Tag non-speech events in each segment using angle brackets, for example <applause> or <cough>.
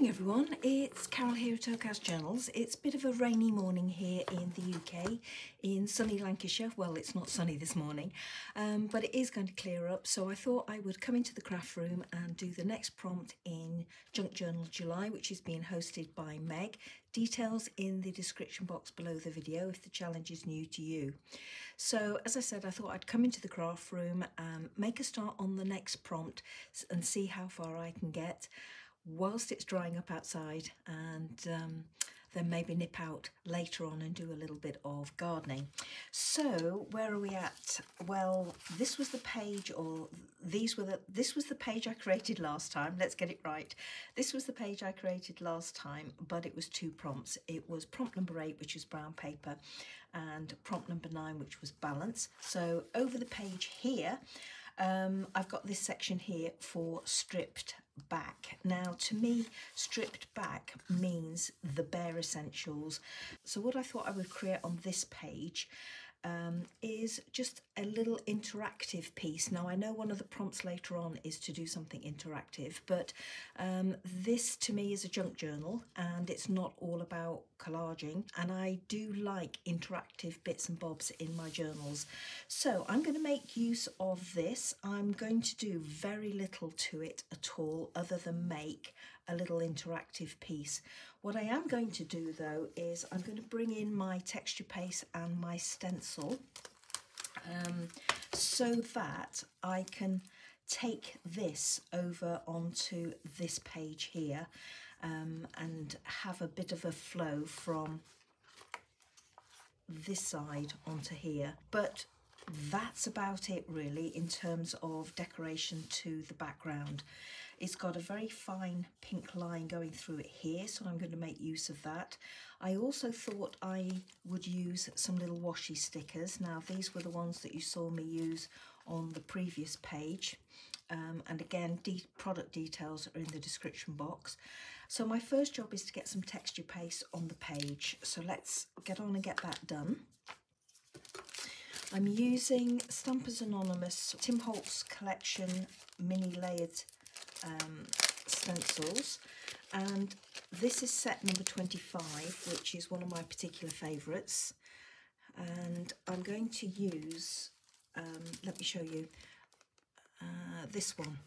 morning everyone, it's Carol here at Oak House Journals. It's a bit of a rainy morning here in the UK, in sunny Lancashire. Well, it's not sunny this morning, um, but it is going to clear up. So I thought I would come into the craft room and do the next prompt in Junk Journal July, which is being hosted by Meg. Details in the description box below the video if the challenge is new to you. So as I said, I thought I'd come into the craft room, um, make a start on the next prompt and see how far I can get whilst it's drying up outside and um, then maybe nip out later on and do a little bit of gardening. So where are we at? Well, this was the page or these were the, this was the page I created last time. Let's get it right. This was the page I created last time, but it was two prompts. It was prompt number eight, which was brown paper and prompt number nine, which was balance. So over the page here, um, I've got this section here for stripped back. Now, to me, stripped back means the bare essentials. So what I thought I would create on this page um, is just a little interactive piece. Now I know one of the prompts later on is to do something interactive, but um, this to me is a junk journal and it's not all about collaging and I do like interactive bits and bobs in my journals. So I'm going to make use of this. I'm going to do very little to it at all other than make a little interactive piece. What I am going to do though is I'm going to bring in my texture paste and my stencil um, so that I can take this over onto this page here um, and have a bit of a flow from this side onto here. But that's about it really in terms of decoration to the background. It's got a very fine pink line going through it here, so I'm going to make use of that. I also thought I would use some little washi stickers. Now, these were the ones that you saw me use on the previous page. Um, and again, de product details are in the description box. So my first job is to get some texture paste on the page. So let's get on and get that done. I'm using Stampers Anonymous Tim Holtz Collection Mini Layered um, stencils. And this is set number 25 which is one of my particular favourites. And I'm going to use um, let me show you uh, this one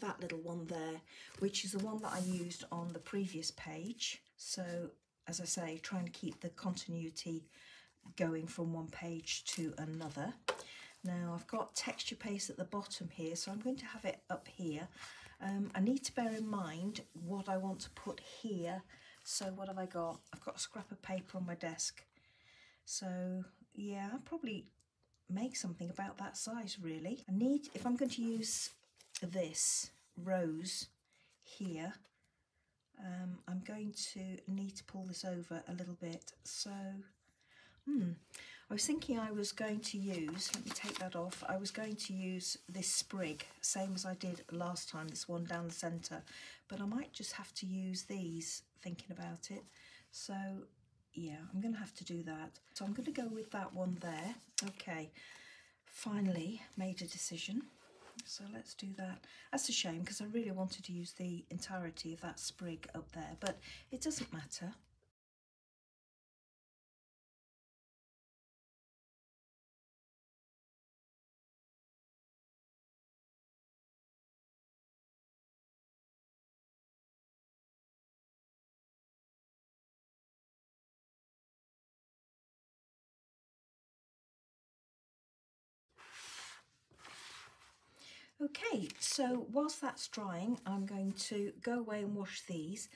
that little one there which is the one that I used on the previous page. So as I say trying to keep the continuity going from one page to another now I've got texture paste at the bottom here so I'm going to have it up here um, I need to bear in mind what I want to put here. So what have I got? I've got a scrap of paper on my desk. So yeah, I'll probably make something about that size really. I need, if I'm going to use this rose here, um, I'm going to need to pull this over a little bit. So, hmm, I was thinking I was going to use, let me take that off, I was going to use this sprig, same as I did last time, this one down the centre, but I might just have to use these, thinking about it. So yeah, I'm going to have to do that. So I'm going to go with that one there. Okay, finally made a decision. So let's do that. That's a shame because I really wanted to use the entirety of that sprig up there, but it doesn't matter. Okay, so whilst that's drying, I'm going to go away and wash these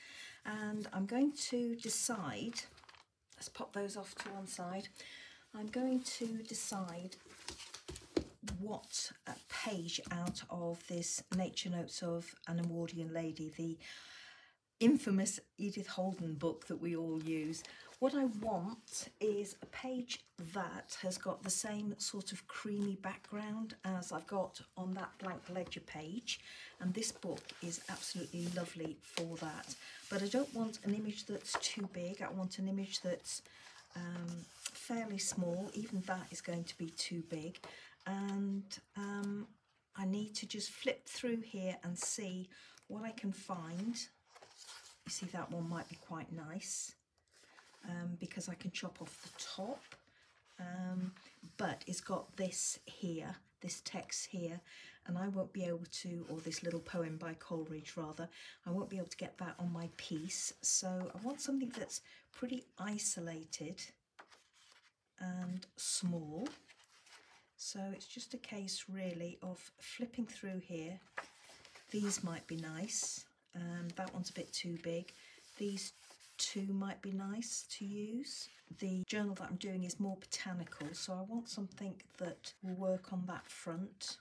and I'm going to decide, let's pop those off to one side, I'm going to decide what uh, page out of this Nature Notes of an Edwardian Lady, the infamous Edith Holden book that we all use. What I want is a page that has got the same sort of creamy background as I've got on that blank ledger page and this book is absolutely lovely for that. But I don't want an image that's too big. I want an image that's um, fairly small. Even that is going to be too big. And um, I need to just flip through here and see what I can find. You see that one might be quite nice um, because I can chop off the top. Um, but it's got this here, this text here, and I won't be able to, or this little poem by Coleridge rather, I won't be able to get that on my piece. So I want something that's pretty isolated and small. So it's just a case really of flipping through here. These might be nice. Um, that one's a bit too big. These two might be nice to use. The journal that I'm doing is more botanical, so I want something that will work on that front.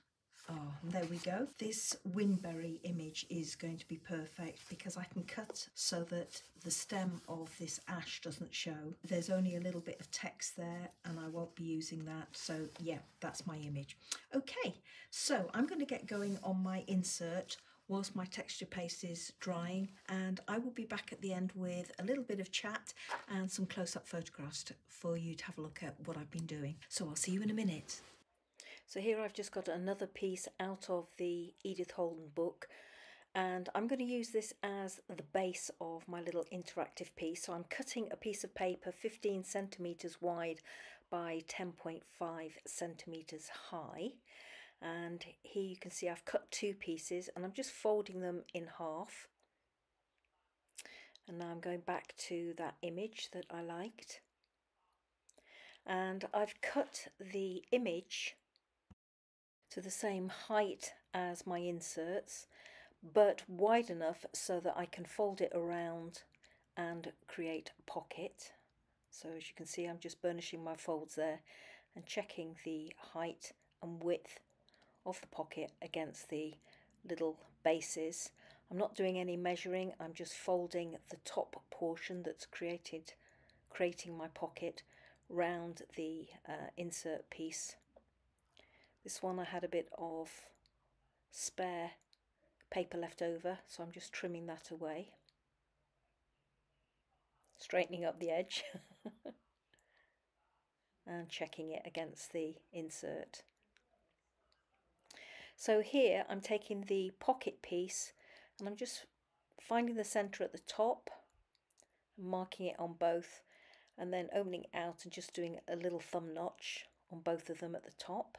Oh, there we go. This windberry image is going to be perfect because I can cut so that the stem of this ash doesn't show. There's only a little bit of text there and I won't be using that. So yeah, that's my image. Okay, so I'm going to get going on my insert whilst my texture paste is drying and I will be back at the end with a little bit of chat and some close-up photographs for you to have a look at what I've been doing. So I'll see you in a minute. So here I've just got another piece out of the Edith Holden book and I'm going to use this as the base of my little interactive piece. So I'm cutting a piece of paper 15 centimetres wide by 10.5 centimetres high and here you can see I've cut two pieces and I'm just folding them in half. And now I'm going back to that image that I liked. And I've cut the image to the same height as my inserts but wide enough so that I can fold it around and create a pocket. So as you can see I'm just burnishing my folds there and checking the height and width of the pocket against the little bases. I'm not doing any measuring, I'm just folding the top portion that's created, creating my pocket round the uh, insert piece. This one I had a bit of spare paper left over, so I'm just trimming that away. Straightening up the edge <laughs> and checking it against the insert. So here I'm taking the pocket piece and I'm just finding the centre at the top, marking it on both and then opening out and just doing a little thumb notch on both of them at the top.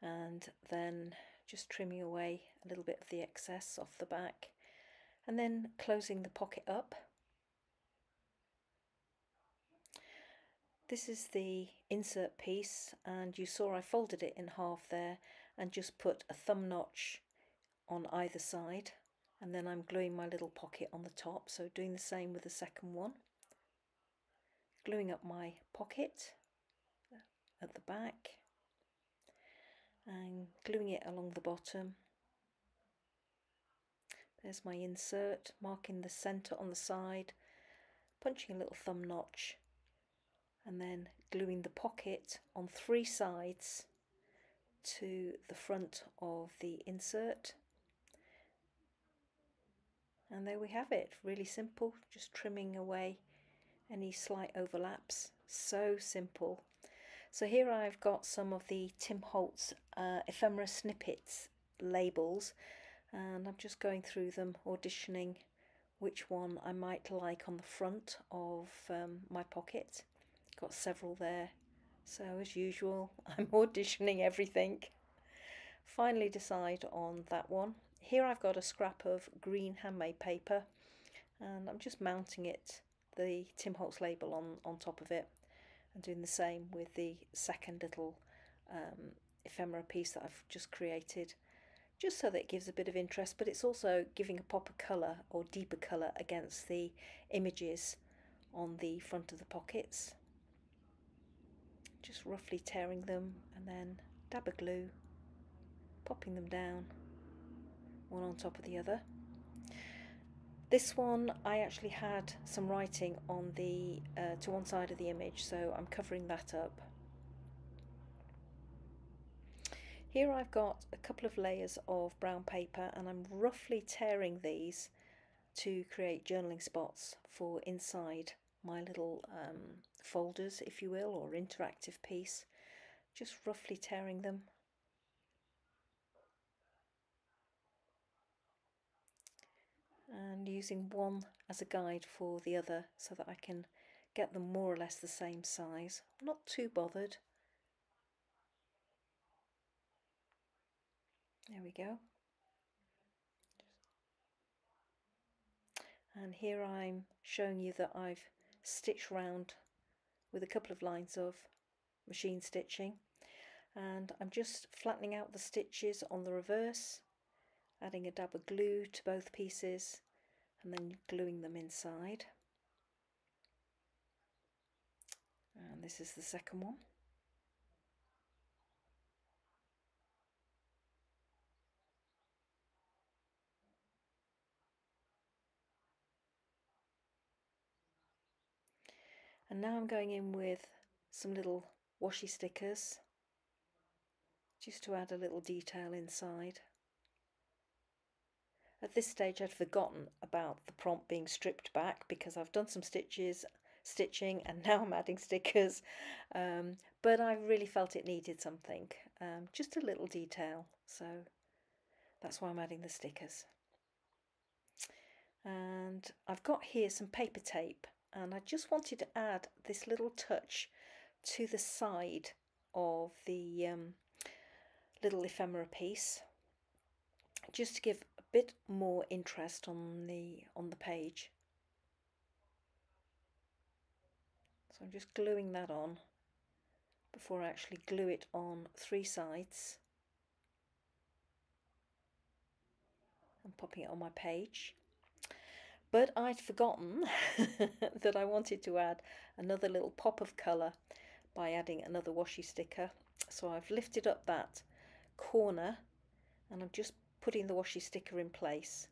And then just trimming away a little bit of the excess off the back and then closing the pocket up This is the insert piece and you saw I folded it in half there and just put a thumb notch on either side and then I'm gluing my little pocket on the top so doing the same with the second one. Gluing up my pocket at the back and gluing it along the bottom. There's my insert marking the center on the side punching a little thumb notch and then gluing the pocket on three sides to the front of the insert. And there we have it really simple just trimming away any slight overlaps so simple. So here I've got some of the Tim Holtz uh, ephemera snippets labels and I'm just going through them auditioning which one I might like on the front of um, my pocket Got several there. So as usual, <laughs> I'm auditioning everything. Finally decide on that one. Here I've got a scrap of green handmade paper and I'm just mounting it, the Tim Holtz label on, on top of it and doing the same with the second little um, ephemera piece that I've just created just so that it gives a bit of interest but it's also giving a pop of colour or deeper colour against the images on the front of the pockets just roughly tearing them and then dab of glue, popping them down, one on top of the other. This one I actually had some writing on the uh, to one side of the image so I'm covering that up. Here I've got a couple of layers of brown paper and I'm roughly tearing these to create journaling spots for inside my little um, folders, if you will, or interactive piece, just roughly tearing them. And using one as a guide for the other so that I can get them more or less the same size. I'm not too bothered. There we go. And here I'm showing you that I've stitched round with a couple of lines of machine stitching. And I'm just flattening out the stitches on the reverse adding a dab of glue to both pieces and then gluing them inside. And this is the second one and now I'm going in with some little washi stickers just to add a little detail inside. At this stage I'd forgotten about the prompt being stripped back because I've done some stitches stitching and <laughs> now I'm adding stickers. Um, but I really felt it needed something um, just a little detail. So that's why I'm adding the stickers. And I've got here some paper tape and I just wanted to add this little touch to the side of the um, little ephemera piece just to give a bit more interest on the on the page. So I'm just gluing that on before I actually glue it on three sides and popping it on my page but I'd forgotten <laughs> that I wanted to add another little pop of colour by adding another washi sticker. So I've lifted up that corner and I'm just putting the washi sticker in place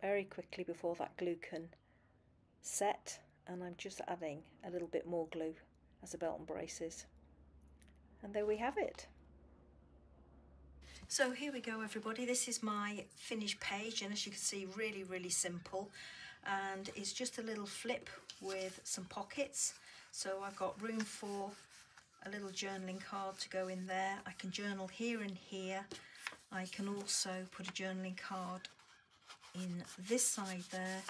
very quickly before that glue can set. And I'm just adding a little bit more glue as a belt and braces. And there we have it so here we go everybody, this is my finished page and as you can see really really simple and it's just a little flip with some pockets so I've got room for a little journaling card to go in there. I can journal here and here. I can also put a journaling card in this side there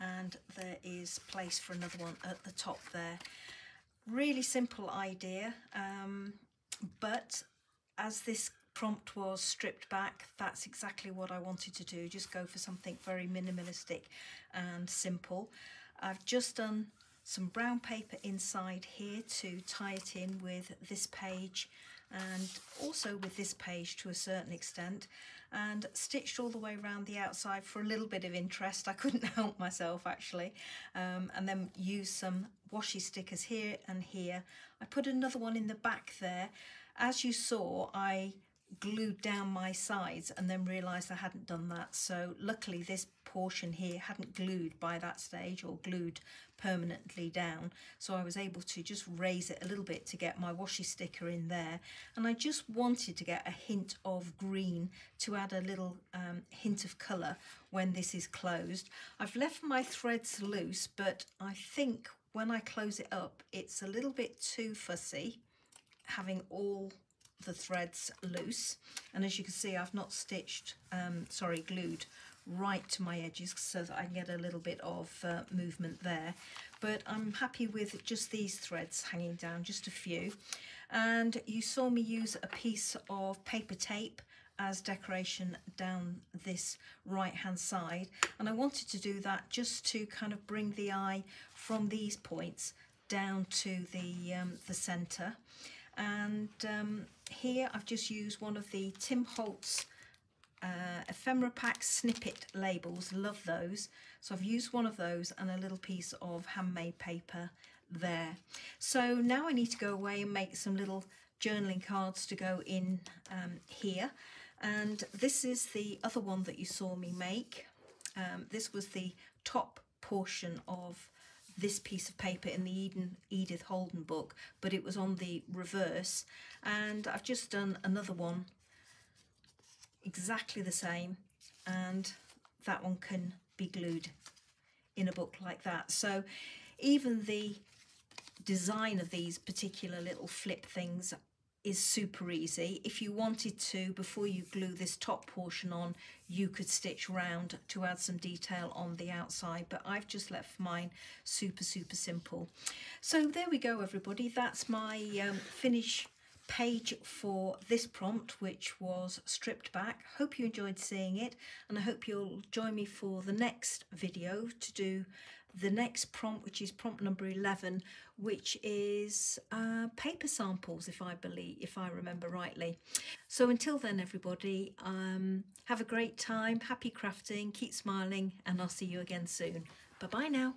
and there is place for another one at the top there. Really simple idea um, but as this prompt was stripped back that's exactly what I wanted to do just go for something very minimalistic and simple. I've just done some brown paper inside here to tie it in with this page and also with this page to a certain extent and stitched all the way around the outside for a little bit of interest. I couldn't <laughs> help myself actually. Um, and then use some washi stickers here and here. I put another one in the back there. As you saw I glued down my sides and then realised I hadn't done that. So luckily this portion here hadn't glued by that stage or glued permanently down. So I was able to just raise it a little bit to get my washi sticker in there. And I just wanted to get a hint of green to add a little um, hint of colour when this is closed. I've left my threads loose, but I think when I close it up, it's a little bit too fussy having all the threads loose. And as you can see I've not stitched um, sorry glued right to my edges so that I can get a little bit of uh, movement there. But I'm happy with just these threads hanging down just a few. And you saw me use a piece of paper tape as decoration down this right hand side. And I wanted to do that just to kind of bring the eye from these points down to the um, the center and um, here I've just used one of the Tim Holtz uh, ephemera pack snippet labels. Love those. So I've used one of those and a little piece of handmade paper there. So now I need to go away and make some little journaling cards to go in um, here. And this is the other one that you saw me make. Um, this was the top portion of this piece of paper in the Eden Edith Holden book, but it was on the reverse. And I've just done another one exactly the same, and that one can be glued in a book like that. So even the design of these particular little flip things is super easy. If you wanted to, before you glue this top portion on, you could stitch round to add some detail on the outside, but I've just left mine super, super simple. So there we go, everybody. That's my um, finish page for this prompt, which was stripped back. Hope you enjoyed seeing it, and I hope you'll join me for the next video to do the next prompt, which is prompt number 11, which is uh, paper samples, if I believe, if I remember rightly. So until then, everybody, um, have a great time, happy crafting, keep smiling, and I'll see you again soon. Bye-bye now.